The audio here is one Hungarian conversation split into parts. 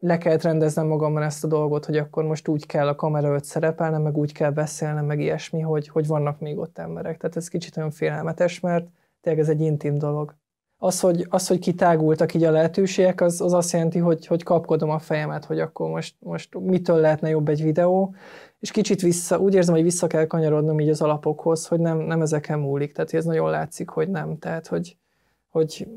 le kellett rendeznem magamban ezt a dolgot, hogy akkor most úgy kell a kamera előtt szerepelnem, meg úgy kell beszélnem, meg ilyesmi, hogy, hogy vannak még ott emberek. Tehát ez kicsit olyan félelmetes, mert tényleg ez egy intim dolog. Az, hogy, az, hogy kitágultak így a lehetőségek, az, az azt jelenti, hogy, hogy kapkodom a fejemet, hogy akkor most, most mitől lehetne jobb egy videó, és kicsit vissza, úgy érzem, hogy vissza kell kanyarodnom így az alapokhoz, hogy nem, nem ezeken múlik. Tehát ez nagyon látszik, hogy nem. Tehát, hogy, hogy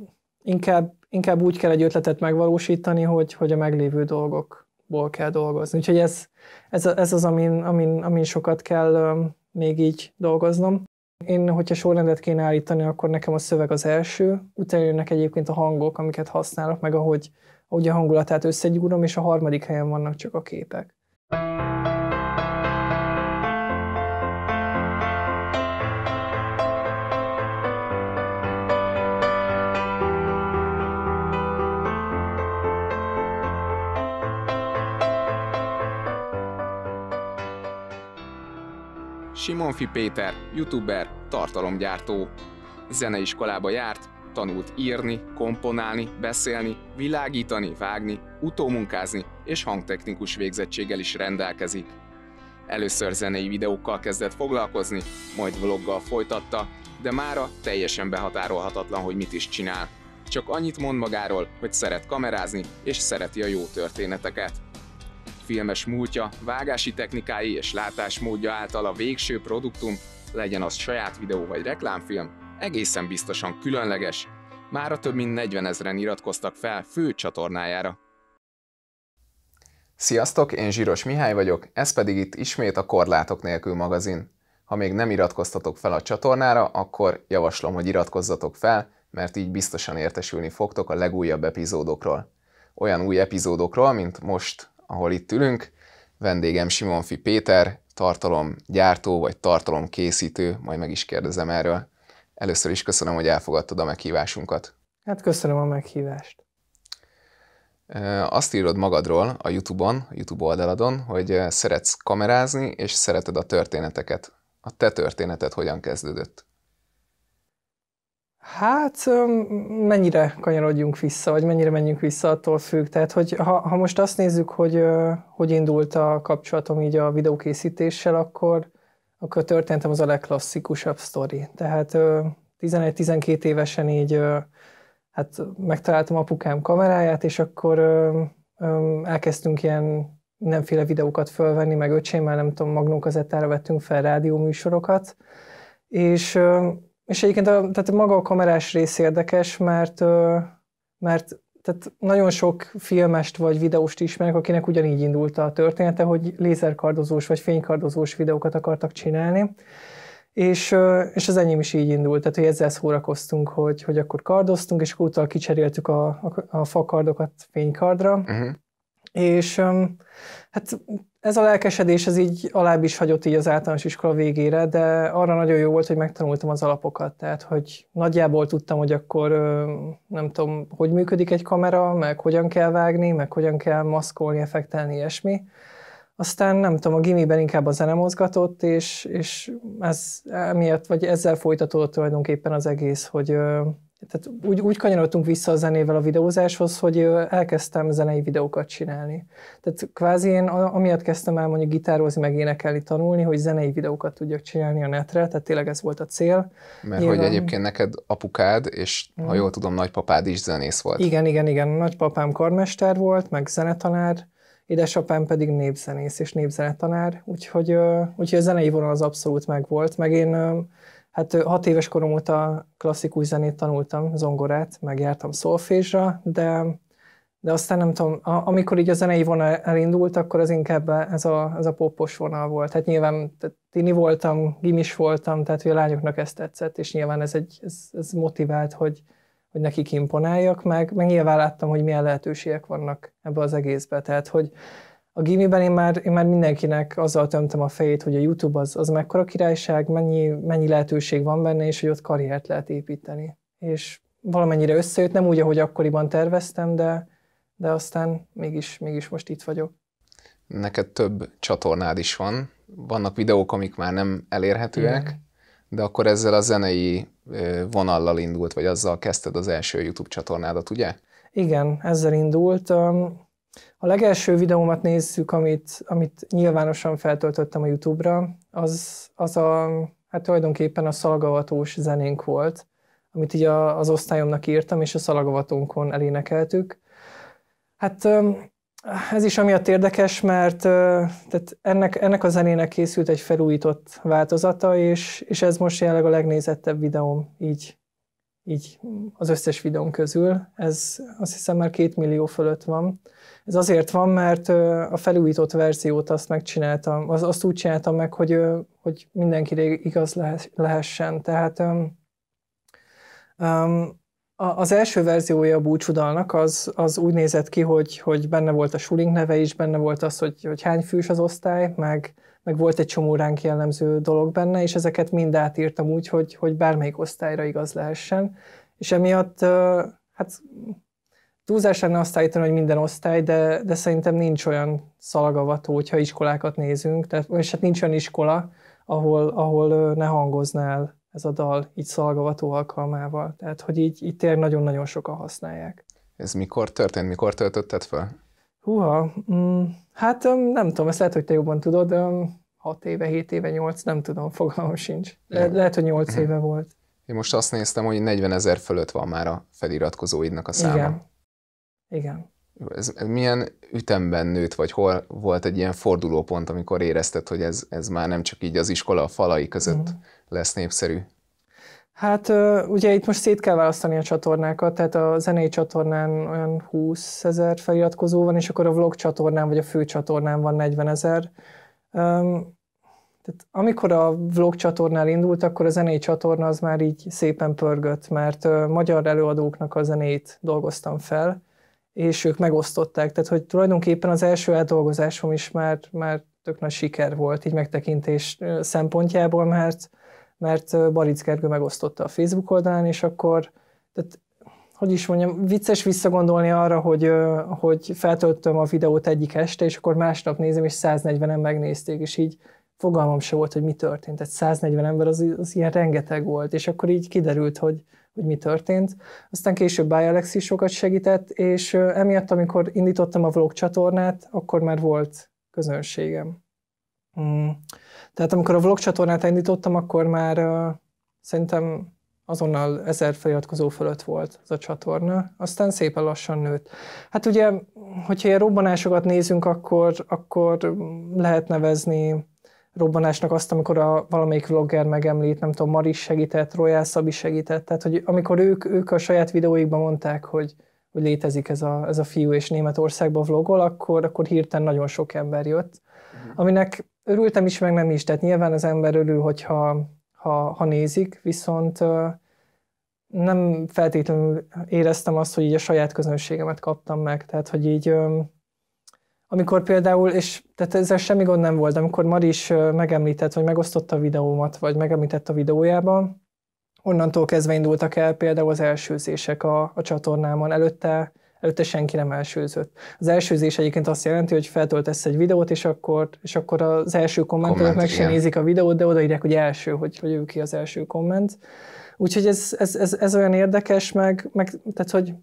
inkább, inkább úgy kell egy ötletet megvalósítani, hogy, hogy a meglévő dolgokból kell dolgozni. Úgyhogy ez, ez, ez az, amin, amin, amin sokat kell még így dolgoznom. Én, hogyha sorrendet kéne állítani, akkor nekem a szöveg az első, utána jönnek egyébként a hangok, amiket használok, meg ahogy, ahogy a hangulatát összegyúrom, és a harmadik helyen vannak csak a képek. Simonfi Péter, youtuber, tartalomgyártó. Zeneiskolába járt, tanult írni, komponálni, beszélni, világítani, vágni, utómunkázni és hangtechnikus végzettséggel is rendelkezik. Először zenei videókkal kezdett foglalkozni, majd vloggal folytatta, de mára teljesen behatárolhatatlan, hogy mit is csinál. Csak annyit mond magáról, hogy szeret kamerázni és szereti a jó történeteket filmes múltja, vágási technikái és látásmódja által a végső produktum, legyen az saját videó vagy reklámfilm, egészen biztosan különleges. Mára több mint 40 ezeren iratkoztak fel fő csatornájára. Sziasztok, én Zsíros Mihály vagyok, ez pedig itt ismét a Korlátok nélkül magazin. Ha még nem iratkoztatok fel a csatornára, akkor javaslom, hogy iratkozzatok fel, mert így biztosan értesülni fogtok a legújabb epizódokról. Olyan új epizódokról, mint most ahol itt ülünk. Vendégem Simonfi Péter, tartalomgyártó vagy tartalomkészítő, majd meg is kérdezem erről. Először is köszönöm, hogy elfogadtad a meghívásunkat. Hát köszönöm a meghívást. Azt írod magadról a YouTube-on, a YouTube oldaladon, hogy szeretsz kamerázni, és szereted a történeteket. A te történeted hogyan kezdődött? Hát mennyire kanyarodjunk vissza, vagy mennyire menjünk vissza, attól függ. Tehát, hogy ha, ha most azt nézzük, hogy hogy indult a kapcsolatom így a videókészítéssel, akkor, akkor a történetem az a legklasszikusabb sztori. Tehát 11-12 évesen így hát megtaláltam apukám kameráját, és akkor elkezdtünk ilyen mindenféle videókat fölvenni, meg öcsémmel, nem tudom, magnum kazettára vettünk fel rádióműsorokat, és és egyébként a, tehát maga a kamerás rész érdekes, mert, mert tehát nagyon sok filmest vagy videóst ismerek, akinek ugyanígy indult a története, hogy lézerkardozós vagy fénykardozós videókat akartak csinálni. És, és az enyém is így indult, tehát hogy ezzel szórakoztunk, hogy, hogy akkor kardoztunk, és akkor utána kicseréltük a, a, a fakardokat fénykardra. Uh-huh. És hát ez a lelkesedés, ez így alább is hagyott így az általános iskola végére, de arra nagyon jó volt, hogy megtanultam az alapokat, tehát hogy nagyjából tudtam, hogy akkor nem tudom, hogy működik egy kamera, meg hogyan kell vágni, meg hogyan kell maszkolni, effektelni, ilyesmi. Aztán nem tudom, a gimiben inkább a zene mozgatott, és, és ez emiatt, vagy ezzel folytatódott tulajdonképpen az egész, hogy tehát úgy, úgy kanyarodtunk vissza a zenével a videózáshoz, hogy elkezdtem zenei videókat csinálni. Tehát kvázi én amiatt kezdtem el mondjuk gitározni, meg énekelni, tanulni, hogy zenei videókat tudjak csinálni a netre, tehát tényleg ez volt a cél. Mert Nyilván... hogy egyébként neked apukád, és ha mhm. jól tudom, nagypapád is zenész volt. Igen, igen, igen. Nagypapám karmester volt, meg zenetanár, édesapám pedig népzenész és népzenetanár, úgyhogy, úgyhogy a zenei vonal az abszolút megvolt, meg én Hát hat éves korom óta klasszikus zenét tanultam, zongorát, megjártam szolfésra, de, de aztán nem tudom, amikor így a zenei vonal elindult, akkor az inkább ez a, ez a popos vonal volt. Hát nyilván tini voltam, gimis voltam, tehát hogy a lányoknak ezt tetszett, és nyilván ez, egy, ez, ez motivált, hogy, hogy nekik imponáljak, meg, meg nyilván láttam, hogy milyen lehetőségek vannak ebbe az egészbe. Tehát, hogy a gimiben én már, én már mindenkinek azzal tömtem a fejét, hogy a YouTube az, az mekkora királyság, mennyi, mennyi lehetőség van benne, és hogy ott karriert lehet építeni. És valamennyire összejött, nem úgy, ahogy akkoriban terveztem, de, de aztán mégis, mégis most itt vagyok. Neked több csatornád is van, vannak videók, amik már nem elérhetőek, Igen. de akkor ezzel a zenei vonallal indult, vagy azzal kezdted az első YouTube csatornádat, ugye? Igen, ezzel indult. A legelső videómat nézzük, amit, amit nyilvánosan feltöltöttem a YouTube-ra, az, az a, hát tulajdonképpen a szalagavatós zenénk volt, amit így a, az osztályomnak írtam, és a szalagavatónkon elénekeltük. Hát ez is amiatt érdekes, mert tehát ennek, ennek a zenének készült egy felújított változata, és, és ez most jelenleg a legnézettebb videóm így, így az összes videón közül. Ez azt hiszem már két millió fölött van. Ez azért van, mert a felújított verziót azt megcsináltam, az, azt úgy csináltam meg, hogy, hogy mindenkire igaz lehessen. Tehát um, az első verziója a búcsudalnak az, az úgy nézett ki, hogy, hogy benne volt a suling neve is, benne volt az, hogy, hogy hány fős az osztály, meg, meg volt egy csomó ránk jellemző dolog benne, és ezeket mind átírtam úgy, hogy, hogy bármelyik osztályra igaz lehessen. És emiatt, hát túlzás lenne azt állítani, hogy minden osztály, de, de szerintem nincs olyan szalagavató, hogyha iskolákat nézünk, tehát, és hát nincs olyan iskola, ahol, ahol ne hangoznál ez a dal így szalgavató alkalmával. Tehát, hogy így, így tényleg nagyon-nagyon sokan használják. Ez mikor történt? Mikor töltötted fel? Húha, mm, hát nem tudom, ezt lehet, hogy te jobban tudod, 6 éve, 7 éve, 8, nem tudom, fogalmam sincs. Le, lehet, hogy 8 mhm. éve volt. Én most azt néztem, hogy 40 ezer fölött van már a feliratkozóidnak a száma. Igen. Igen. Ez, ez milyen ütemben nőtt, vagy hol volt egy ilyen fordulópont, amikor érezted, hogy ez, ez már nem csak így az iskola falai között mm. lesz népszerű? Hát ugye itt most szét kell választani a csatornákat, tehát a zenei csatornán olyan 20 ezer feliratkozó van, és akkor a vlog csatornán vagy a fő csatornán van 40 ezer. Tehát amikor a vlog csatornál indult, akkor a zenei csatorna az már így szépen pörgött, mert magyar előadóknak a zenét dolgoztam fel, és ők megosztották. Tehát, hogy tulajdonképpen az első átdolgozásom is már, már tök nagy siker volt, így megtekintés szempontjából, mert, mert Baric Gergő megosztotta a Facebook oldalán, és akkor, tehát, hogy is mondjam, vicces visszagondolni arra, hogy, hogy feltöltöm a videót egyik este, és akkor másnap nézem, és 140-en megnézték, és így fogalmam se volt, hogy mi történt. Tehát 140 ember az, az ilyen rengeteg volt, és akkor így kiderült, hogy, hogy mi történt. Aztán később Báj Alex is sokat segített, és emiatt, amikor indítottam a vlog csatornát, akkor már volt közönségem. Mm. Tehát amikor a vlog csatornát indítottam, akkor már uh, szerintem azonnal ezer feliratkozó fölött volt az a csatorna, aztán szépen lassan nőtt. Hát ugye, hogyha ilyen robbanásokat nézünk, akkor, akkor lehet nevezni robbanásnak azt, amikor a valamelyik vlogger megemlít, nem tudom, Maris segített, Royal Szabi segített, tehát hogy amikor ők, ők a saját videóikban mondták, hogy, hogy létezik ez a, ez a fiú és Németországban vlogol, akkor, akkor hirtelen nagyon sok ember jött, uh-huh. aminek örültem is, meg nem is, tehát nyilván az ember örül, hogyha ha, ha nézik, viszont nem feltétlenül éreztem azt, hogy így a saját közönségemet kaptam meg, tehát hogy így amikor például, és tehát ezzel semmi gond nem volt, amikor Mari megemlített, vagy megosztotta a videómat, vagy megemlített a videójában, onnantól kezdve indultak el például az elsőzések a, a csatornámon. Előtte, előtte senki nem elsőzött. Az elsőzés egyébként azt jelenti, hogy feltöltesz egy videót, és akkor, és akkor az első kommentelők meg sem nézik a videót, de odaírják, hogy első, hogy, hogy ő ki az első komment. Úgyhogy ez, ez, ez, ez olyan érdekes, meg, meg tehát, hogy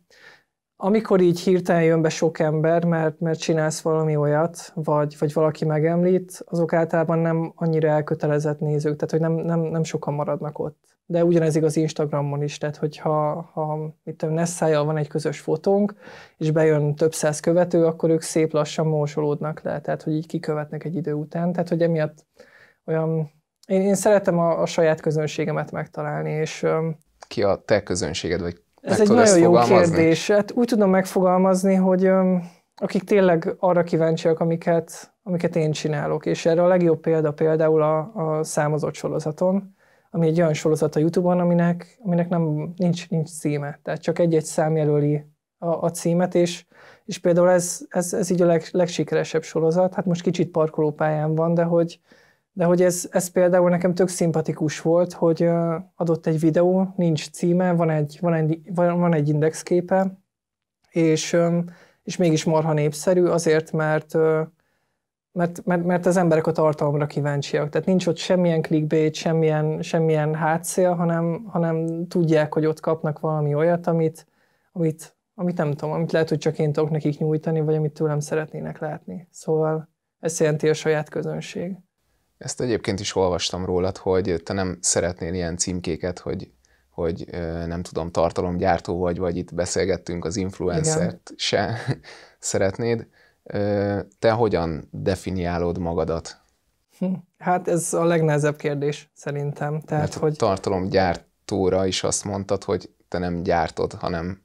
amikor így hirtelen jön be sok ember, mert, mert csinálsz valami olyat, vagy, vagy valaki megemlít, azok általában nem annyira elkötelezett nézők, tehát hogy nem, nem, nem sokan maradnak ott. De ugyanez igaz Instagramon is, tehát hogyha ha, mit tudom, Nessájjal van egy közös fotónk, és bejön több száz követő, akkor ők szép lassan mósolódnak le, tehát hogy így kikövetnek egy idő után, tehát hogy emiatt olyan, én, én szeretem a, a saját közönségemet megtalálni, és... Ki a te közönséged, vagy ez egy nagyon jó kérdés. Hát úgy tudom megfogalmazni, hogy um, akik tényleg arra kíváncsiak, amiket, amiket én csinálok, és erre a legjobb példa például a, a számozott sorozaton, ami egy olyan sorozat a Youtube-on, aminek, aminek nem, nincs, nincs címe, tehát csak egy-egy szám jelöli a, a címet, és, és például ez, ez, ez így a leg, legsikeresebb sorozat, hát most kicsit parkolópályán van, de hogy, de hogy ez, ez például nekem tök szimpatikus volt, hogy adott egy videó, nincs címe, van egy, van egy, van egy indexképe, és, és mégis marha népszerű, azért, mert, mert, mert, mert az emberek a tartalomra kíváncsiak. Tehát nincs ott semmilyen clickbait, semmilyen, semmilyen hátszél, hanem, hanem tudják, hogy ott kapnak valami olyat, amit, amit, amit nem tudom, amit lehet, hogy csak én tudok nekik nyújtani, vagy amit tőlem szeretnének látni. Szóval ez jelenti a saját közönség. Ezt egyébként is olvastam rólad, hogy te nem szeretnél ilyen címkéket, hogy, hogy nem tudom, tartalomgyártó vagy, vagy itt beszélgettünk az influencert se szeretnéd. Te hogyan definiálod magadat? Hm, hát ez a legnehezebb kérdés szerintem. Tehát, Mert hogy... tartalomgyártóra is azt mondtad, hogy te nem gyártod, hanem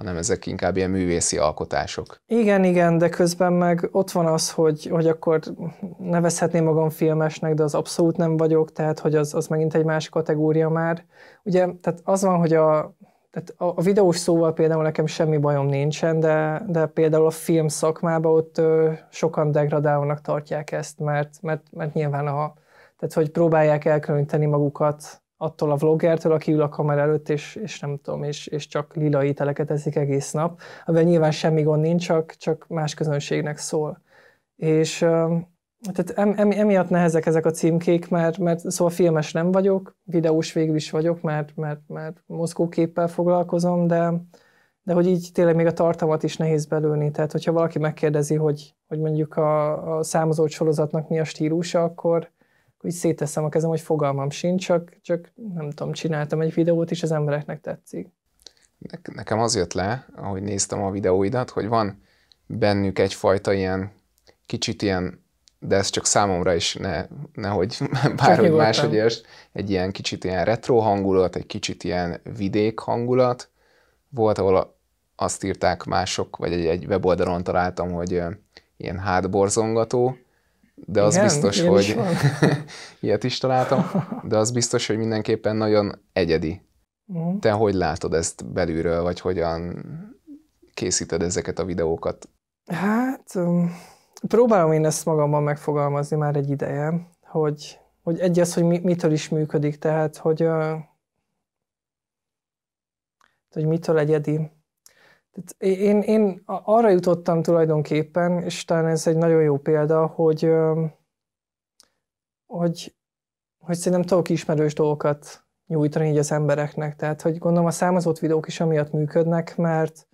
hanem ezek inkább ilyen művészi alkotások. Igen, igen, de közben meg ott van az, hogy, hogy akkor nevezhetném magam filmesnek, de az abszolút nem vagyok, tehát hogy az, az megint egy más kategória már. Ugye, tehát az van, hogy a, tehát a, videós szóval például nekem semmi bajom nincsen, de, de például a film szakmában ott ö, sokan degradálónak tartják ezt, mert, mert, mert nyilván a, tehát hogy próbálják elkülöníteni magukat attól a vloggertől, aki ül a kamera előtt, és, és nem tudom, és, és csak lila ételeket eszik egész nap, amivel nyilván semmi gond nincs, csak, csak más közönségnek szól. És tehát em, em, emiatt nehezek ezek a címkék, mert, mert szóval filmes nem vagyok, videós végül is vagyok, mert, mert, mert mozgóképpel foglalkozom, de, de hogy így tényleg még a tartalmat is nehéz belőni. Tehát, hogyha valaki megkérdezi, hogy, hogy mondjuk a, a számozott sorozatnak mi a stílusa, akkor, így széteszem a kezem, hogy fogalmam sincs, csak, csak nem tudom, csináltam egy videót, és az embereknek tetszik. Nekem az jött le, ahogy néztem a videóidat, hogy van bennük egyfajta ilyen, kicsit ilyen, de ez csak számomra is, ne, nehogy bárhogy máshogy érts, egy ilyen kicsit ilyen retro hangulat, egy kicsit ilyen vidék hangulat. Volt, ahol azt írták mások, vagy egy, egy weboldalon találtam, hogy ilyen hátborzongató, de az Igen, biztos, hogy is ilyet is találtam, de az biztos, hogy mindenképpen nagyon egyedi. Uh-huh. Te hogy látod ezt belülről, vagy hogyan készíted ezeket a videókat? Hát, um, próbálom én ezt magamban megfogalmazni már egy ideje, hogy, hogy egy az, hogy mi, mitől is működik, tehát, hogy, hogy mitől egyedi. Én, én arra jutottam tulajdonképpen, és talán ez egy nagyon jó példa, hogy, hogy, hogy szerintem tudok ismerős dolgokat nyújtani így az embereknek. Tehát, hogy gondolom a számozott videók is amiatt működnek, mert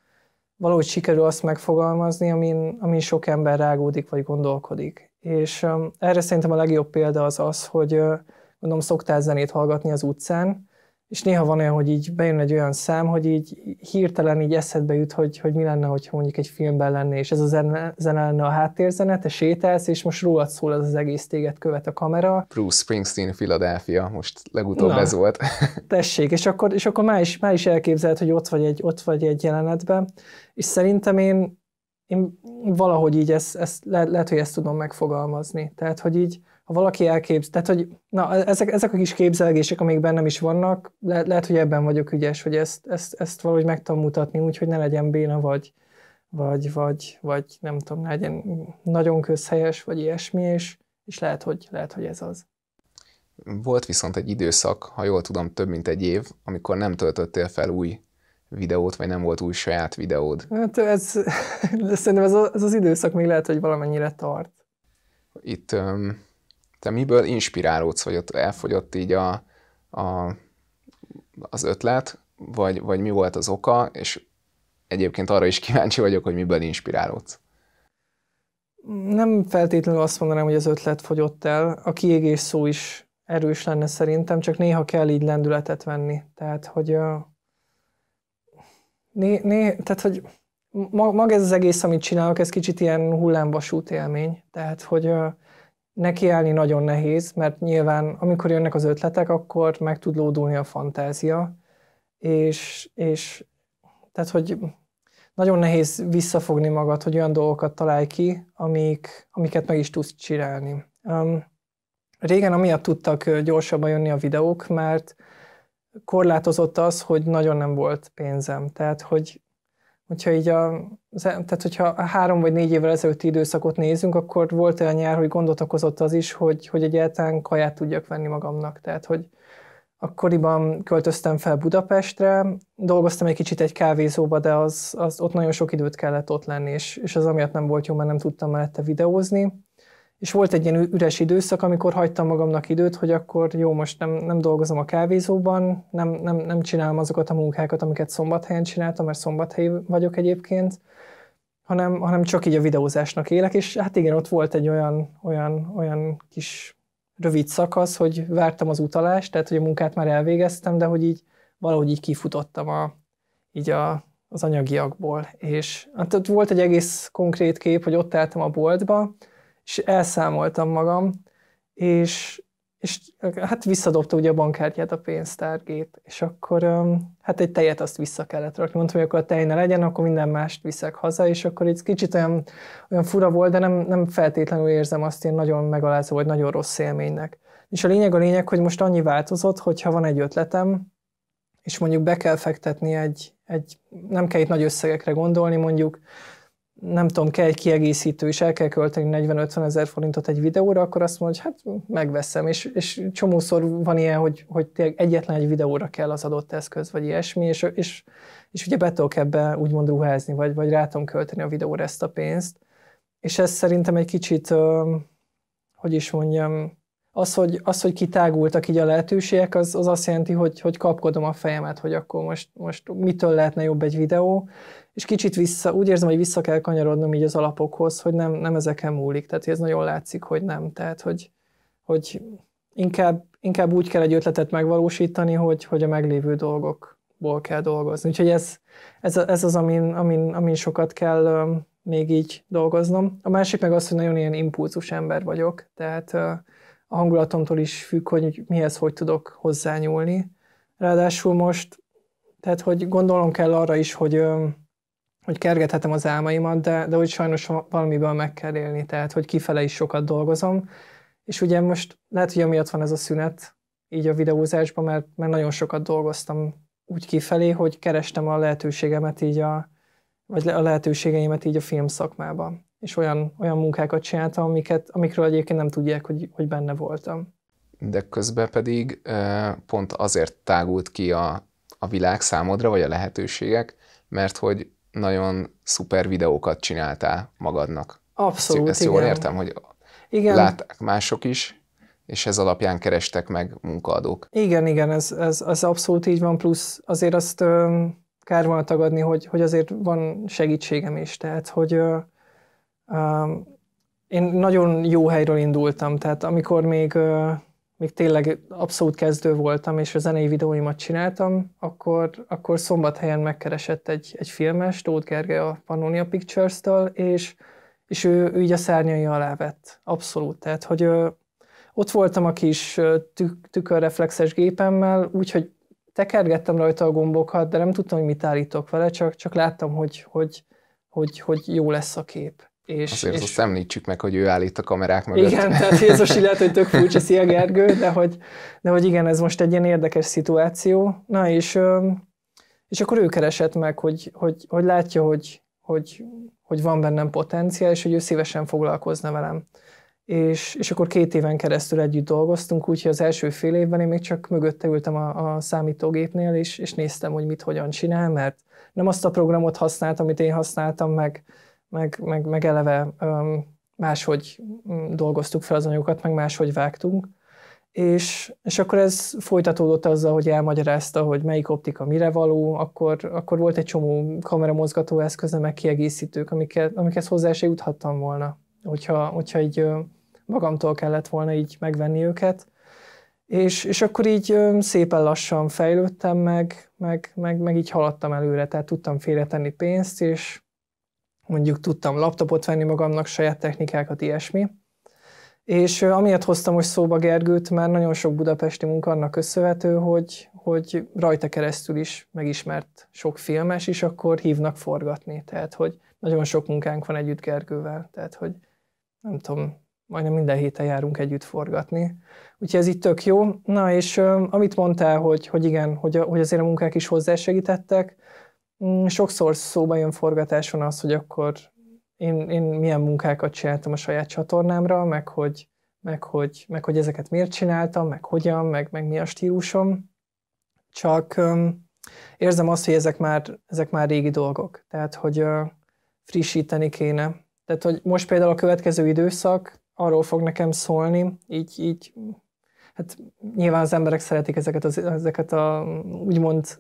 valahogy sikerül azt megfogalmazni, amin, amin sok ember rágódik vagy gondolkodik. És um, erre szerintem a legjobb példa az az, hogy uh, gondolom szoktál zenét hallgatni az utcán, és néha van olyan, hogy így bejön egy olyan szám, hogy így hirtelen így eszedbe jut, hogy, hogy mi lenne, hogyha mondjuk egy filmben lenne, és ez a zene, zene lenne a háttérzene, te sétálsz, és most rólad szól ez az egész, téged követ a kamera. Bruce Springsteen, Philadelphia, most legutóbb Na, ez volt. tessék, és akkor, és akkor már is, már is elképzelhet, hogy ott vagy egy, ott vagy egy jelenetben, és szerintem én, én valahogy így ezt, ezt le, lehet, hogy ezt tudom megfogalmazni. Tehát, hogy így ha valaki elképz, tehát hogy na, ezek, ezek a kis képzelgések, amik bennem is vannak, le, lehet, hogy ebben vagyok ügyes, hogy ezt, ezt, ezt valahogy meg tudom mutatni, úgyhogy ne legyen béna, vagy, vagy, vagy, vagy nem tudom, ne legyen nagyon közhelyes, vagy ilyesmi, és, és lehet, hogy, lehet, hogy ez az. Volt viszont egy időszak, ha jól tudom, több mint egy év, amikor nem töltöttél fel új videót, vagy nem volt új saját videód. Hát ez, szerintem ez, az, ez az időszak még lehet, hogy valamennyire tart. Itt um, te miből inspirálódsz, vagy ott elfogyott így a, a, az ötlet, vagy, vagy mi volt az oka, és egyébként arra is kíváncsi vagyok, hogy miből inspirálódsz. Nem feltétlenül azt mondanám, hogy az ötlet fogyott el. A kiégés szó is erős lenne szerintem, csak néha kell így lendületet venni. Tehát, hogy a, né, né, tehát, hogy maga ez az egész, amit csinálok, ez kicsit ilyen hullámvasút élmény. Tehát, hogy nekiállni nagyon nehéz, mert nyilván amikor jönnek az ötletek, akkor meg tud lódulni a fantázia, és, és tehát, hogy nagyon nehéz visszafogni magad, hogy olyan dolgokat találj ki, amik, amiket meg is tudsz csinálni. Um, régen amiatt tudtak gyorsabban jönni a videók, mert korlátozott az, hogy nagyon nem volt pénzem. Tehát, hogy hogyha így a, tehát hogyha három vagy négy évvel ezelőtti időszakot nézünk, akkor volt olyan nyár, hogy gondot okozott az is, hogy, hogy egyáltalán kaját tudjak venni magamnak. Tehát, hogy akkoriban költöztem fel Budapestre, dolgoztam egy kicsit egy kávézóba, de az, az ott nagyon sok időt kellett ott lenni, és, és az amiatt nem volt jó, mert nem tudtam mellette videózni. És volt egy ilyen üres időszak, amikor hagytam magamnak időt, hogy akkor jó, most nem, nem dolgozom a kávézóban, nem, nem, nem csinálom azokat a munkákat, amiket szombathelyen csináltam, mert szombathelyi vagyok egyébként, hanem, hanem csak így a videózásnak élek, és hát igen, ott volt egy olyan, olyan, olyan kis rövid szakasz, hogy vártam az utalást, tehát hogy a munkát már elvégeztem, de hogy így valahogy így kifutottam a, így a, az anyagiakból. És hát ott volt egy egész konkrét kép, hogy ott álltam a boltba, és elszámoltam magam, és, és hát visszadobta ugye a bankkártyát a pénztárgép, és akkor hát egy tejet azt vissza kellett rakni. Mondtam, hogy akkor a tej ne legyen, akkor minden mást viszek haza, és akkor egy kicsit olyan, olyan fura volt, de nem, nem feltétlenül érzem azt én nagyon megalázó, vagy nagyon rossz élménynek. És a lényeg a lényeg, hogy most annyi változott, hogyha van egy ötletem, és mondjuk be kell fektetni egy, egy nem kell itt nagy összegekre gondolni, mondjuk nem tudom, kell egy kiegészítő, és el kell költeni 40-50 ezer forintot egy videóra, akkor azt mondja, hogy hát megveszem. És, és csomószor van ilyen, hogy, hogy egyetlen egy videóra kell az adott eszköz, vagy ilyesmi, és, és, és ugye be tudok ebbe úgymond ruházni, vagy, vagy rá tudom költeni a videóra ezt a pénzt. És ez szerintem egy kicsit, hogy is mondjam, az, hogy, az, hogy kitágultak így a lehetőségek, az, az azt jelenti, hogy, hogy kapkodom a fejemet, hogy akkor most, most mitől lehetne jobb egy videó, és kicsit vissza, úgy érzem, hogy vissza kell kanyarodnom így az alapokhoz, hogy nem, nem ezeken múlik, tehát ez nagyon látszik, hogy nem, tehát hogy, hogy inkább, inkább úgy kell egy ötletet megvalósítani, hogy, hogy a meglévő dolgokból kell dolgozni. Úgyhogy ez, ez, ez az, amin, amin, amin sokat kell még így dolgoznom. A másik meg az, hogy nagyon ilyen impulzus ember vagyok, tehát a hangulatomtól is függ, hogy mihez hogy tudok hozzányúlni. Ráadásul most, tehát hogy gondolom kell arra is, hogy, hogy kergethetem az álmaimat, de, de hogy sajnos valamiből meg kell élni, tehát hogy kifele is sokat dolgozom. És ugye most lehet, hogy amiatt van ez a szünet így a videózásban, mert, mert nagyon sokat dolgoztam úgy kifelé, hogy kerestem a lehetőségemet így a, vagy a lehetőségeimet így a film szakmában és olyan, olyan munkákat csináltam, amiket, amikről egyébként nem tudják, hogy, hogy benne voltam. De közben pedig pont azért tágult ki a, a világ számodra, vagy a lehetőségek, mert hogy nagyon szuper videókat csináltál magadnak. Abszolút, Ezt, ezt jól értem, hogy igen. látták mások is, és ez alapján kerestek meg munkaadók. Igen, igen, ez, ez, ez abszolút így van, plusz azért azt ö, kár volna tagadni, hogy, hogy azért van segítségem is, tehát hogy ö, én nagyon jó helyről indultam, tehát amikor még, még tényleg abszolút kezdő voltam, és a zenei videóimat csináltam, akkor, akkor szombathelyen megkeresett egy, egy filmes, Tóth Gergely a Pannonia Pictures-től, és, és ő, ő így a szárnyai alá vett. Abszolút. Tehát, hogy ott voltam a kis tük, tükörreflexes gépemmel, úgyhogy tekergettem rajta a gombokat, de nem tudtam, hogy mit állítok vele, csak, csak láttam, hogy, hogy, hogy, hogy jó lesz a kép. És, Azért és... azt említsük meg, hogy ő állít a kamerák mögött. Igen, tehát Jézus lehet, hogy tök furcsa, szia Gergő, de hogy, de hogy igen, ez most egy ilyen érdekes szituáció. Na és, és akkor ő keresett meg, hogy, hogy, hogy látja, hogy, hogy, hogy van bennem potenciál, és hogy ő szívesen foglalkozna velem. És, és akkor két éven keresztül együtt dolgoztunk, úgyhogy az első fél évben én még csak mögötte ültem a, a számítógépnél, és, és néztem, hogy mit hogyan csinál, mert nem azt a programot használtam, amit én használtam, meg, meg, meg, meg eleve máshogy mm, dolgoztuk fel az anyagokat, meg máshogy vágtunk. És, és akkor ez folytatódott azzal, hogy elmagyarázta, hogy melyik optika mire való, akkor, akkor volt egy csomó kameramozgató eszköze, meg kiegészítők, amiket, amikhez hozzá se juthattam volna, hogyha, hogyha így magamtól kellett volna így megvenni őket. És, és akkor így szépen lassan fejlődtem, meg, meg, meg, meg így haladtam előre, tehát tudtam félretenni pénzt, és, mondjuk tudtam laptopot venni magamnak, saját technikákat, ilyesmi. És amiatt hoztam most szóba Gergőt, mert nagyon sok budapesti munka annak köszönhető, hogy, hogy rajta keresztül is megismert sok filmes, és akkor hívnak forgatni. Tehát, hogy nagyon sok munkánk van együtt Gergővel. Tehát, hogy nem tudom, majdnem minden héten járunk együtt forgatni. Úgyhogy ez itt tök jó. Na, és amit mondtál, hogy, hogy igen, hogy, hogy azért a munkák is hozzásegítettek, sokszor szóba jön forgatáson az, hogy akkor én, én milyen munkákat csináltam a saját csatornámra, meg hogy, meg hogy, meg hogy ezeket miért csináltam, meg hogyan, meg, meg mi a stílusom. Csak um, érzem azt, hogy ezek már, ezek már régi dolgok. Tehát, hogy uh, frissíteni kéne. Tehát, hogy most például a következő időszak, arról fog nekem szólni, így, így hát nyilván az emberek szeretik ezeket, az, ezeket a úgymond,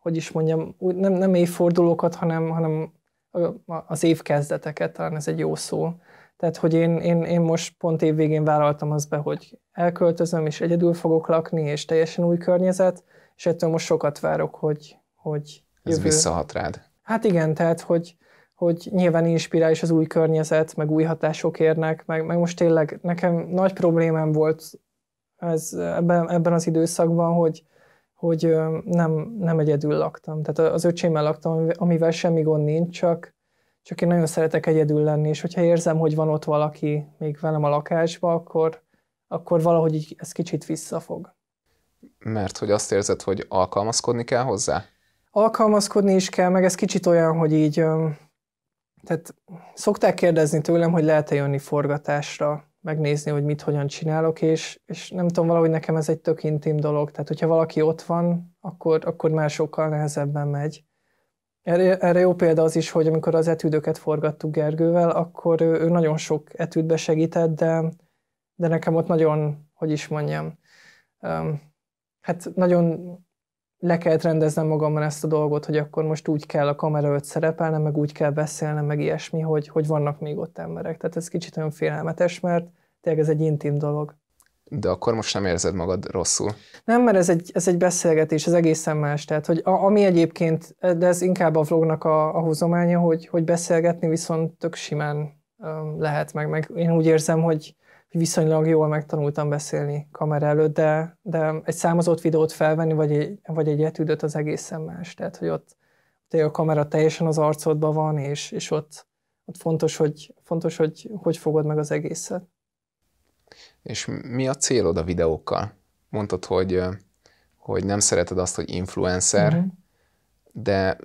hogy is mondjam, nem, nem évfordulókat, hanem, hanem az évkezdeteket, talán ez egy jó szó. Tehát, hogy én, én, én most pont évvégén vállaltam azt be, hogy elköltözöm, és egyedül fogok lakni, és teljesen új környezet, és ettől most sokat várok, hogy, hogy jövő... Ez visszahat rád. Hát igen, tehát, hogy, hogy nyilván inspirális az új környezet, meg új hatások érnek, meg, meg most tényleg nekem nagy problémám volt ez, ebben, ebben az időszakban, hogy, hogy nem, nem egyedül laktam. Tehát az öcsémmel laktam, amivel semmi gond nincs, csak, csak én nagyon szeretek egyedül lenni, és hogyha érzem, hogy van ott valaki még velem a lakásba, akkor, akkor valahogy így ez kicsit visszafog. Mert hogy azt érzed, hogy alkalmazkodni kell hozzá? Alkalmazkodni is kell, meg ez kicsit olyan, hogy így, tehát szokták kérdezni tőlem, hogy lehet-e jönni forgatásra, megnézni, hogy mit, hogyan csinálok, és, és nem tudom, valahogy nekem ez egy tök intim dolog, tehát hogyha valaki ott van, akkor, akkor már sokkal nehezebben megy. Erre, erre jó példa az is, hogy amikor az etűdöket forgattuk Gergővel, akkor ő, ő nagyon sok etűdbe segített, de, de nekem ott nagyon, hogy is mondjam, um, hát nagyon le kellett rendeznem magamban ezt a dolgot, hogy akkor most úgy kell a kamera előtt szerepelnem, meg úgy kell beszélnem, meg ilyesmi, hogy, hogy vannak még ott emberek. Tehát ez kicsit olyan félelmetes, mert tényleg ez egy intim dolog. De akkor most nem érzed magad rosszul? Nem, mert ez egy, ez egy beszélgetés, ez egészen más. Tehát, hogy a, ami egyébként, de ez inkább a vlognak a, a hozománya, hogy, hogy beszélgetni viszont tök simán um, lehet meg. meg. Én úgy érzem, hogy, viszonylag jól megtanultam beszélni kamera előtt, de, de egy számozott videót felvenni, vagy egy, vagy egy etűdöt az egészen más. Tehát, hogy ott, ott a kamera teljesen az arcodban van, és, és ott, ott fontos, hogy, fontos hogy, hogy fogod meg az egészet. És mi a célod a videókkal? Mondtad, hogy, hogy nem szereted azt, hogy influencer, uh-huh. de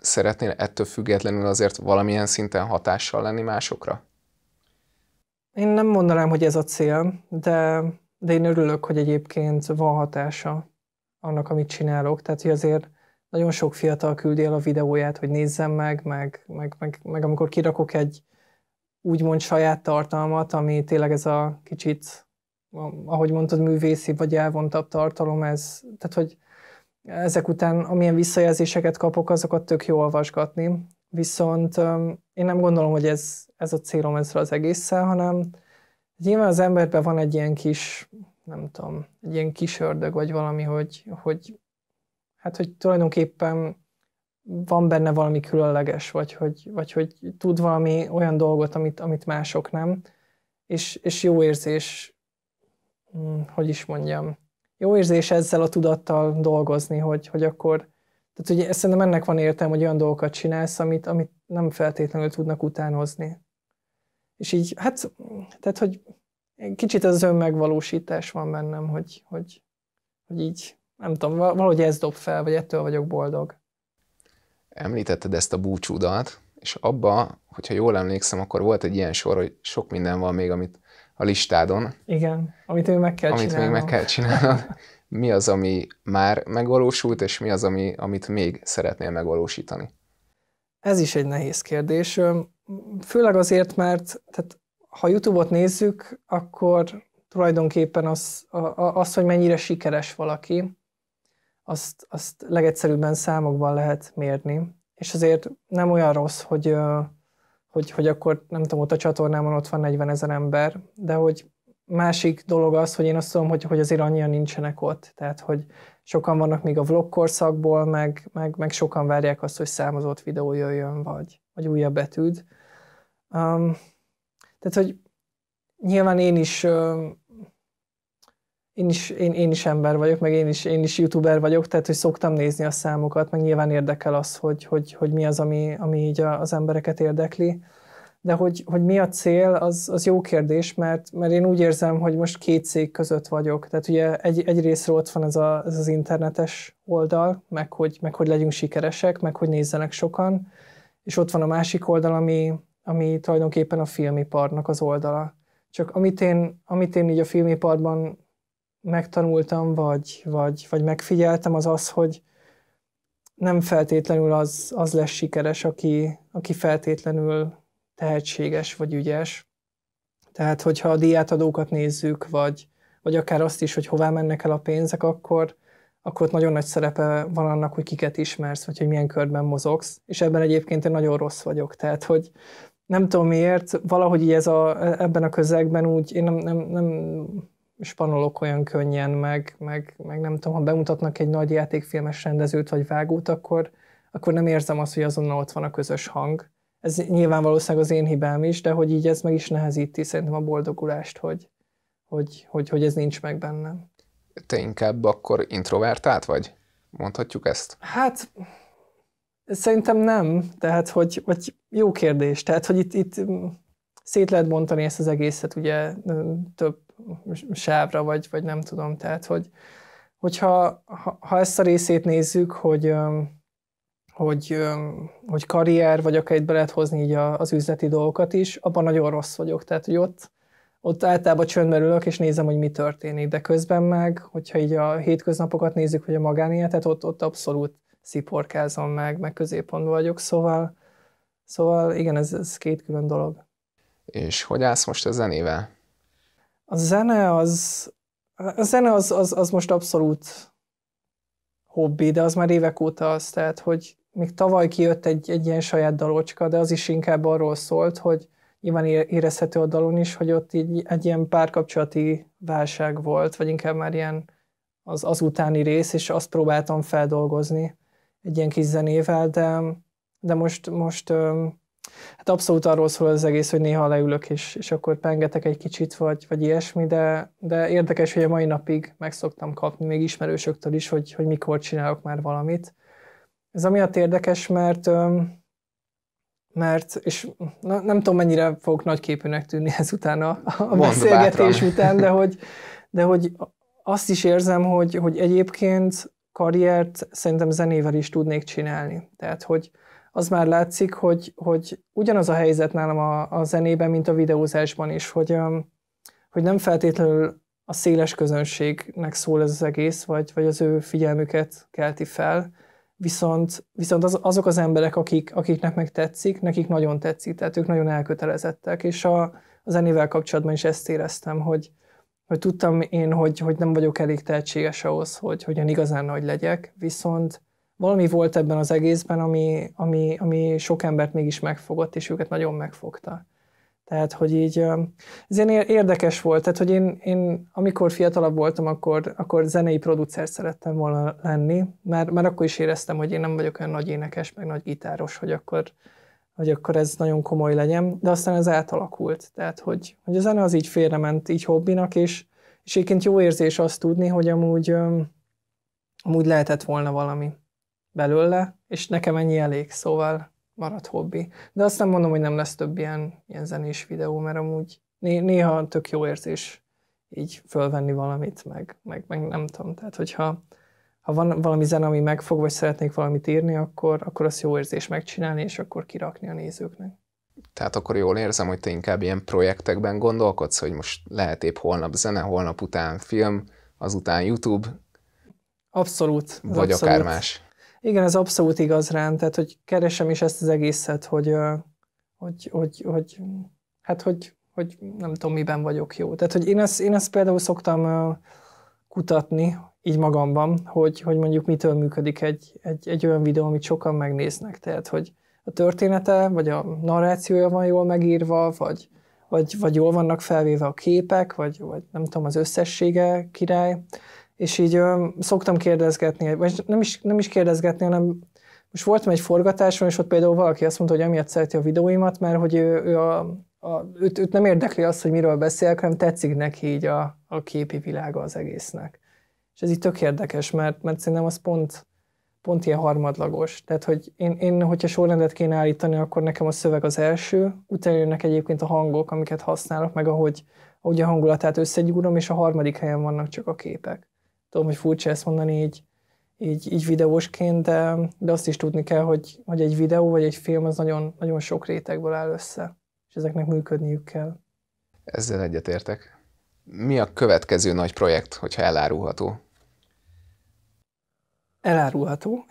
szeretnél ettől függetlenül azért valamilyen szinten hatással lenni másokra? Én nem mondanám, hogy ez a cél, de, de én örülök, hogy egyébként van hatása annak, amit csinálok. Tehát, hogy azért nagyon sok fiatal küldi el a videóját, hogy nézzem meg, meg, meg, meg, meg amikor kirakok egy úgymond saját tartalmat, ami tényleg ez a kicsit, ahogy mondtad, művészi vagy elvontabb tartalom, ez, tehát hogy ezek után amilyen visszajelzéseket kapok, azokat tök jó olvasgatni. Viszont én nem gondolom, hogy ez, ez a célom ezzel az egésszel, hanem nyilván az emberben van egy ilyen kis, nem tudom, egy ilyen kis ördög, vagy valami, hogy, hogy hát, hogy tulajdonképpen van benne valami különleges, vagy hogy, vagy hogy tud valami olyan dolgot, amit, amit mások nem, és, és jó érzés, hm, hogy is mondjam, jó érzés ezzel a tudattal dolgozni, hogy, hogy akkor tehát ugye szerintem ennek van értelme, hogy olyan dolgokat csinálsz, amit, amit nem feltétlenül tudnak utánozni. És így, hát, tehát, hogy kicsit az önmegvalósítás van bennem, hogy, hogy, hogy így, nem tudom, valahogy ez dob fel, vagy ettől vagyok boldog. Említetted ezt a búcsúdat, és abba, hogyha jól emlékszem, akkor volt egy ilyen sor, hogy sok minden van még, amit a listádon. Igen, amit még meg kell amit csinálnom. még meg kell csinálnod. mi az, ami már megvalósult, és mi az, ami, amit még szeretnél megvalósítani? Ez is egy nehéz kérdés. Főleg azért, mert tehát, ha YouTube-ot nézzük, akkor tulajdonképpen az, az, hogy mennyire sikeres valaki, azt, azt legegyszerűbben számokban lehet mérni. És azért nem olyan rossz, hogy, hogy, hogy akkor nem tudom, ott a csatornámon ott van 40 ezer ember, de hogy másik dolog az, hogy én azt tudom, hogy, hogy azért annyian nincsenek ott. Tehát, hogy sokan vannak még a vlog korszakból, meg, meg, meg sokan várják azt, hogy számozott videó jöjjön, vagy, vagy újabb betűd. Um, tehát, hogy nyilván én is, um, én is, én, én is ember vagyok, meg én is, én is youtuber vagyok, tehát, hogy szoktam nézni a számokat, meg nyilván érdekel az, hogy, hogy, hogy mi az, ami, ami így az embereket érdekli. De hogy, hogy mi a cél, az, az jó kérdés, mert, mert én úgy érzem, hogy most két cég között vagyok. Tehát ugye egy, egy részről ott van ez, a, ez az internetes oldal, meg hogy, meg hogy legyünk sikeresek, meg hogy nézzenek sokan, és ott van a másik oldal, ami, ami tulajdonképpen a filmiparnak az oldala. Csak amit én, amit én így a filmiparban megtanultam, vagy, vagy, vagy megfigyeltem, az az, hogy nem feltétlenül az, az lesz sikeres, aki, aki feltétlenül tehetséges vagy ügyes. Tehát, hogyha a díjátadókat nézzük, vagy, vagy akár azt is, hogy hová mennek el a pénzek, akkor, akkor ott nagyon nagy szerepe van annak, hogy kiket ismersz, vagy hogy milyen körben mozogsz, és ebben egyébként én nagyon rossz vagyok, tehát hogy nem tudom miért, valahogy így ez a, ebben a közegben úgy én nem, nem, nem spanolok olyan könnyen, meg, meg, meg nem tudom, ha bemutatnak egy nagy játékfilmes rendezőt vagy vágót, akkor, akkor nem érzem azt, hogy azonnal ott van a közös hang. Ez nyilván valószínűleg az én hibám is, de hogy így ez meg is nehezíti szerintem a boldogulást, hogy, hogy, hogy, hogy ez nincs meg bennem. Te inkább akkor introvertált vagy? Mondhatjuk ezt? Hát szerintem nem, tehát hogy, vagy jó kérdés, tehát hogy itt, itt szét lehet bontani ezt az egészet ugye több sávra, vagy, vagy nem tudom, tehát hogy hogyha ha, ha ezt a részét nézzük, hogy hogy, hogy karrier, vagy akár itt be lehet hozni így az üzleti dolgokat is, abban nagyon rossz vagyok. Tehát, hogy ott, ott általában csöndben ülök, és nézem, hogy mi történik. De közben meg, hogyha így a hétköznapokat nézzük, hogy a magánéletet, ott, ott abszolút sziporkázom meg, meg középpontban vagyok. Szóval, szóval igen, ez, ez két külön dolog. És hogy állsz most a zenével? A zene az, a zene az, az, az most abszolút hobbi, de az már évek óta az, tehát hogy még tavaly kijött egy, egy ilyen saját dalocska, de az is inkább arról szólt, hogy nyilván érezhető a dalon is, hogy ott így egy ilyen párkapcsolati válság volt, vagy inkább már ilyen az, az utáni rész, és azt próbáltam feldolgozni egy ilyen kis zenével, de, de most, most hát abszolút arról szól az egész, hogy néha leülök, és, és akkor pengetek egy kicsit, vagy, vagy ilyesmi, de, de érdekes, hogy a mai napig meg szoktam kapni még ismerősöktől is, hogy, hogy mikor csinálok már valamit. Ez amiatt érdekes, mert mert, és na, nem tudom, mennyire fogok nagyképűnek tűnni ezután a, a beszélgetés bátran. után, de hogy, de hogy azt is érzem, hogy, hogy egyébként karriert szerintem zenével is tudnék csinálni. Tehát, hogy az már látszik, hogy, hogy ugyanaz a helyzet nálam a, a zenében, mint a videózásban is, hogy, hogy nem feltétlenül a széles közönségnek szól ez az egész, vagy, vagy az ő figyelmüket kelti fel, viszont, viszont az, azok az emberek, akik, akiknek meg tetszik, nekik nagyon tetszik, tehát ők nagyon elkötelezettek, és a, a zenével kapcsolatban is ezt éreztem, hogy, hogy tudtam én, hogy, hogy nem vagyok elég tehetséges ahhoz, hogy, hogy igazán nagy legyek, viszont valami volt ebben az egészben, ami, ami, ami sok embert mégis megfogott, és őket nagyon megfogta. Tehát, hogy így, ez ilyen érdekes volt, tehát, hogy én, én amikor fiatalabb voltam, akkor, akkor zenei producer szerettem volna lenni, mert, mert akkor is éreztem, hogy én nem vagyok olyan nagy énekes, meg nagy gitáros, hogy akkor, hogy akkor ez nagyon komoly legyen, de aztán ez átalakult. Tehát, hogy, hogy a zene az így félrement, így hobbinak, és, és egyébként jó érzés azt tudni, hogy amúgy, amúgy lehetett volna valami belőle, és nekem ennyi elég, szóval maradt hobbi. De azt nem mondom, hogy nem lesz több ilyen, ilyen zenés videó, mert amúgy néha tök jó érzés így fölvenni valamit, meg, meg, meg nem tudom. Tehát, hogyha ha van valami zene, ami megfog, vagy szeretnék valamit írni, akkor, akkor azt jó érzés megcsinálni, és akkor kirakni a nézőknek. Tehát akkor jól érzem, hogy te inkább ilyen projektekben gondolkodsz, hogy most lehet épp holnap zene, holnap után film, azután YouTube? Abszolút. Vagy abszolút. akár más. Igen, ez abszolút igaz rám, tehát hogy keresem is ezt az egészet, hogy, hogy, hogy, hogy hát hogy, hogy nem tudom, miben vagyok jó. Tehát, hogy én ezt, én ezt például szoktam kutatni így magamban, hogy, hogy mondjuk mitől működik egy, egy, egy olyan videó, amit sokan megnéznek. Tehát, hogy a története, vagy a narrációja van jól megírva, vagy, vagy, vagy jól vannak felvéve a képek, vagy, vagy nem tudom, az összessége király és így ö, szoktam kérdezgetni, vagy nem is, nem is kérdezgetni, hanem most voltam egy forgatáson, és ott például valaki azt mondta, hogy amiatt szereti a videóimat, mert hogy ő, ő a, a, őt, őt nem érdekli az, hogy miről beszélek, hanem tetszik neki így a, a képi világa az egésznek. És ez így tök érdekes, mert, mert szerintem az pont, pont ilyen harmadlagos. Tehát, hogy én, én, hogyha sorrendet kéne állítani, akkor nekem a szöveg az első, utána jönnek egyébként a hangok, amiket használok, meg ahogy, ahogy a hangulatát összegyúrom, és a harmadik helyen vannak csak a képek. Tudom, hogy furcsa ezt mondani így, így, így videósként, de, de azt is tudni kell, hogy, hogy egy videó vagy egy film az nagyon, nagyon sok rétegből áll össze, és ezeknek működniük kell. Ezzel egyetértek. Mi a következő nagy projekt, hogyha elárulható? Elárulható?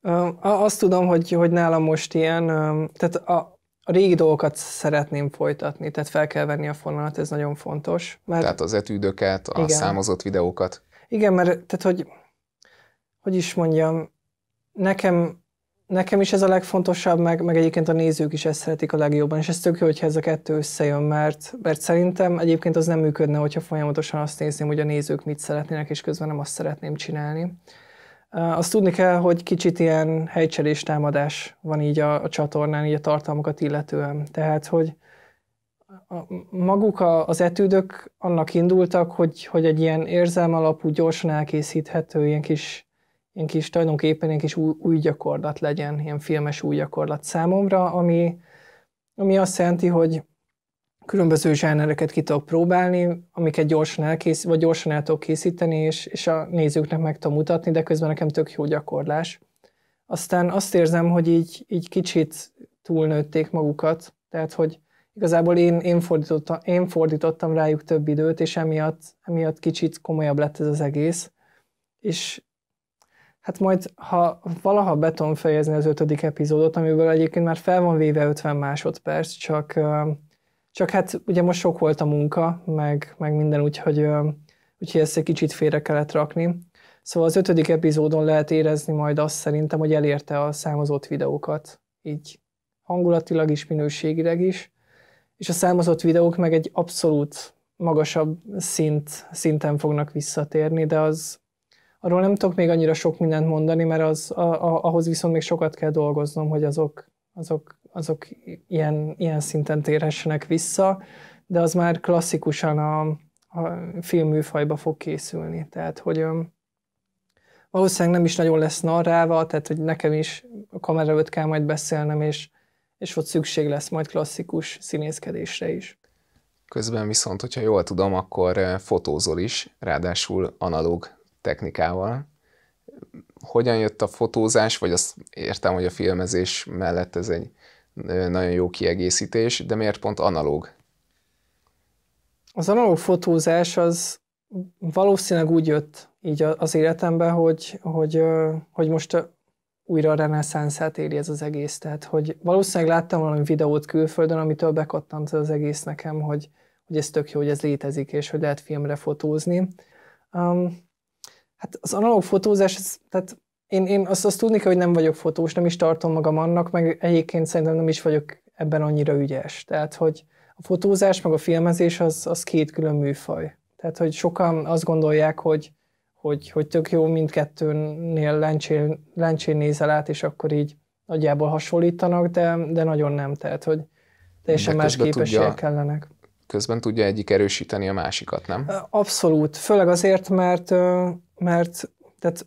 Azt tudom, hogy, hogy nálam most ilyen, tehát a, a régi dolgokat szeretném folytatni, tehát fel kell venni a fonalat, ez nagyon fontos. Mert, tehát az etűdöket, a igen. számozott videókat. Igen, mert tehát, hogy, hogy is mondjam, nekem, nekem is ez a legfontosabb, meg, meg egyébként a nézők is ezt szeretik a legjobban, és ez tök jó, hogyha ez a kettő összejön, mert, mert szerintem egyébként az nem működne, hogyha folyamatosan azt nézném, hogy a nézők mit szeretnének, és közben nem azt szeretném csinálni. Azt tudni kell, hogy kicsit ilyen helycserés támadás van így a, a csatornán, így a tartalmakat illetően. Tehát, hogy a, maguk a, az etűdök annak indultak, hogy, hogy egy ilyen érzelm alapú, gyorsan elkészíthető, ilyen kis, ilyen kis tulajdonképpen ilyen kis új, új gyakorlat legyen, ilyen filmes új gyakorlat számomra, ami, ami azt jelenti, hogy különböző zsánereket ki tudok próbálni, amiket gyorsan elkészít, vagy gyorsan el tudok készíteni, és, és a nézőknek meg tudom mutatni, de közben nekem tök jó gyakorlás. Aztán azt érzem, hogy így, így kicsit túlnőtték magukat, tehát hogy igazából én, én, fordítottam, én fordítottam rájuk több időt, és emiatt, emiatt kicsit komolyabb lett ez az egész. És hát majd, ha valaha beton fejezni az ötödik epizódot, amiből egyébként már fel van véve 50 másodperc, csak csak hát ugye most sok volt a munka, meg, meg minden, úgyhogy, úgyhogy ezt egy kicsit félre kellett rakni. Szóval az ötödik epizódon lehet érezni majd azt szerintem, hogy elérte a számozott videókat, így hangulatilag is, minőségileg is, és a számozott videók meg egy abszolút magasabb szint, szinten fognak visszatérni, de az arról nem tudok még annyira sok mindent mondani, mert az, a, a, ahhoz viszont még sokat kell dolgoznom, hogy azok, azok azok ilyen, ilyen szinten térhessenek vissza, de az már klasszikusan a, a filmműfajba fog készülni. Tehát, hogy valószínűleg nem is nagyon lesz narrálva, tehát, hogy nekem is a kamera előtt kell majd beszélnem, és, és ott szükség lesz majd klasszikus színészkedésre is. Közben viszont, hogyha jól tudom, akkor fotózol is, ráadásul analóg technikával. Hogyan jött a fotózás, vagy azt értem, hogy a filmezés mellett ez egy nagyon jó kiegészítés, de miért pont analóg? Az analóg fotózás az valószínűleg úgy jött így az életembe, hogy, hogy, hogy most újra a reneszánszát éri ez az egész. Tehát, hogy valószínűleg láttam valami videót külföldön, amitől bekattant az egész nekem, hogy, hogy ez tök jó, hogy ez létezik, és hogy lehet filmre fotózni. Um, hát az analóg fotózás, ez, tehát én, én azt, azt tudni kell, hogy nem vagyok fotós, nem is tartom magam annak, meg egyébként szerintem nem is vagyok ebben annyira ügyes. Tehát, hogy a fotózás meg a filmezés az, az két külön műfaj. Tehát, hogy sokan azt gondolják, hogy, hogy, hogy tök jó mindkettőnél lencsén, lencsén nézel át, és akkor így nagyjából hasonlítanak, de, de nagyon nem. Tehát, hogy teljesen más képességek tudja, kellenek. Közben tudja egyik erősíteni a másikat, nem? Abszolút. Főleg azért, mert, mert tehát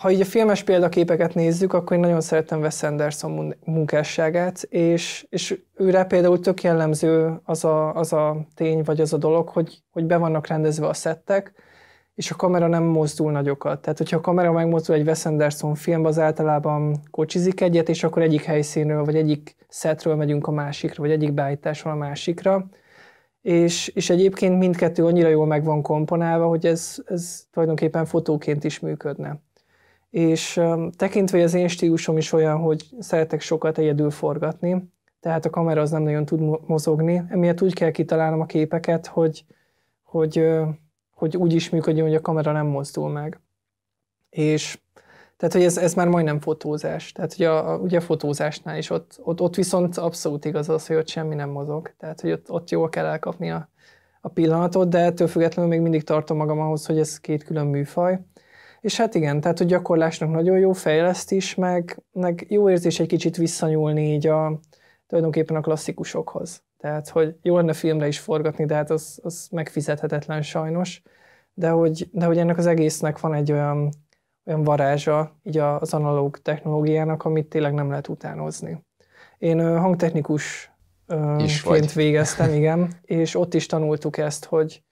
ha így a filmes példaképeket nézzük, akkor én nagyon szeretem Wes Anderson munkásságát, és, és őre például tök jellemző az a, az a tény, vagy az a dolog, hogy, hogy be vannak rendezve a szettek, és a kamera nem mozdul nagyokat. Tehát, hogyha a kamera megmozdul egy Wes Anderson filmben, az általában kocsizik egyet, és akkor egyik helyszínről, vagy egyik szetről megyünk a másikra, vagy egyik beállításról a másikra. És, és egyébként mindkettő annyira jól meg van komponálva, hogy ez, ez tulajdonképpen fotóként is működne és tekintve, hogy az én stílusom is olyan, hogy szeretek sokat egyedül forgatni, tehát a kamera az nem nagyon tud mozogni, emiatt úgy kell kitalálnom a képeket, hogy, hogy, hogy úgy is működjön, hogy a kamera nem mozdul meg. És tehát, hogy ez, ez már majdnem fotózás. Tehát, hogy a, ugye a fotózásnál is ott, ott, ott viszont abszolút igaz az, hogy ott semmi nem mozog. Tehát, hogy ott, ott jól kell elkapni a, a pillanatot, de ettől függetlenül még mindig tartom magam ahhoz, hogy ez két külön műfaj. És hát igen, tehát a gyakorlásnak nagyon jó fejleszt is, meg, meg jó érzés egy kicsit visszanyúlni így a, tulajdonképpen a klasszikusokhoz. Tehát, hogy jó lenne filmre is forgatni, de hát az, az megfizethetetlen sajnos. De hogy, de hogy ennek az egésznek van egy olyan, olyan varázsa így az analóg technológiának, amit tényleg nem lehet utánozni. Én hangtechnikus ként végeztem, igen, és ott is tanultuk ezt, hogy,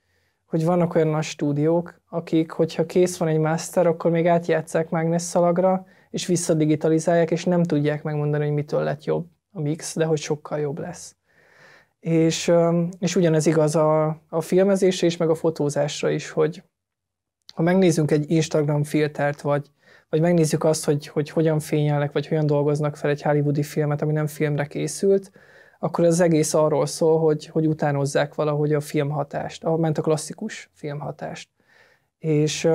hogy vannak olyan nagy stúdiók, akik, hogyha kész van egy master, akkor még átjátszák mágnesszalagra, és visszadigitalizálják, és nem tudják megmondani, hogy mitől lett jobb a mix, de hogy sokkal jobb lesz. És, és ugyanez igaz a, a filmezésre is, meg a fotózásra is, hogy ha megnézzünk egy Instagram filtert, vagy, vagy megnézzük azt, hogy, hogy hogyan fényelnek, vagy hogyan dolgoznak fel egy hollywoodi filmet, ami nem filmre készült, akkor az egész arról szól, hogy, hogy utánozzák valahogy a filmhatást, a, ment a klasszikus filmhatást. És,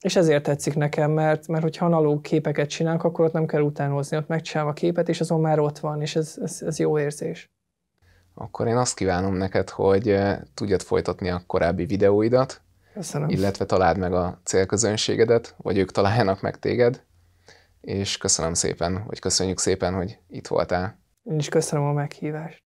és ezért tetszik nekem, mert, mert hogyha analóg képeket csinálunk, akkor ott nem kell utánozni, ott megcsinálom a képet, és azon már ott van, és ez, ez, ez jó érzés. Akkor én azt kívánom neked, hogy tudjad folytatni a korábbi videóidat, Köszönöm. illetve találd meg a célközönségedet, vagy ők találjanak meg téged, és köszönöm szépen, vagy köszönjük szépen, hogy itt voltál. Én is köszönöm a meghívást.